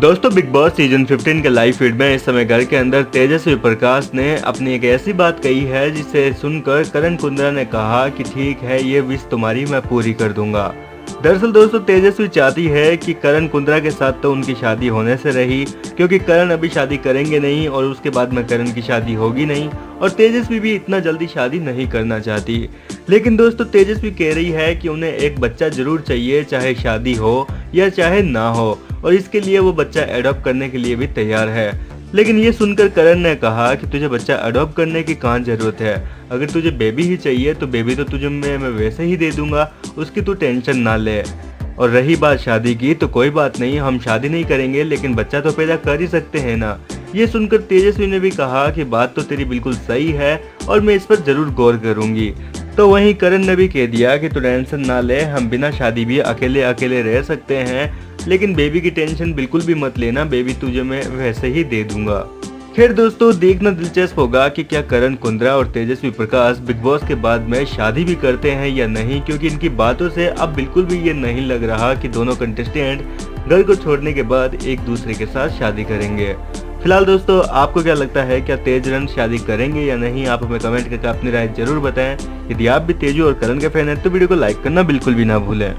दोस्तों big boss season 15 के live feed में इस समय घर के अंदर तेजस्वी प्रकाश ने अपनी एक ऐसी बात कही है, जिसे सुनकर करण कुंद्रा ने कहा कि ठीक है, ये विश तुम्हारी मैं पूरी कर दूँगा। दरअसल दोस्तों, तेजस्वी चाहती है कि करण कुंद्रा के साथ तो उनकी शादी होने से रही, क्योंकि करण अभी शादी करेंगे नहीं और उसके बाद में करण की शादी होगी नहीं, और तेजस्वी भी इतना जल्दी शादी नहीं करना चाहती। लेकिन दोस्तों, तेजस्वी कह रही है कि उन्हें एक बच्चा ज़रूर चाहिए, चाहे शादी हो या चाहे ना हो। और इसके लिए वो बच्चा एडॉप्ट करने के लिए भी तैयार है। लेकिन ये सुनकर करण ने कहा कि तुझे बच्चा अडॉप्ट करने की कहाँ ज़रूरत है? अगर तुझे बेबी ही चाहिए तो बेबी तो तुझे मैं, मैं वैसे ही दे दूँगा। उसकी तू टेंशन ना ले। और रही बात शादी की तो कोई बात नहीं हम शादी नहीं करेंगे लेकिन बच्चा तो पैदा कर ही सकते हैं ना। ये सुनकर तेजस्वी ने भी कहा कि बात तो तेरी बिल्कुल सही है और मैं इस पर ज़रूर गौर करूँगी। तो वहीं करण ने भी कह दिया कि तू टेंशन ना ले हम बिना शादी भी अकेले अकेले रह सकते हैं। लेकिन बेबी की टेंशन बिल्कुल भी मत लेना बेबी तुझे मैं वैसे ही दे दूँगा। फिर दोस्तों, देखना दिलचस्प होगा कि क्या करण कुंद्रा और तेजस्वी प्रकाश बिग बॉस के बाद में शादी भी करते हैं या नहीं, क्योंकि इनकी बातों से अब बिल्कुल भी ये नहीं लग रहा कि दोनों कंटेस्टेंट घर को छोड़ने के बाद एक दूसरे के साथ शादी करेंगे। फ़िलहाल दोस्तों, आपको क्या लगता है, क्या तेज रन शादी करेंगे या नहीं, आप हमें कमेंट करके अपनी राय ज़रूर बताएँ। यदि आप भी तेजू और करण के फ़ैन हैं तो वीडियो को लाइक करना बिल्कुल भी ना भूलें।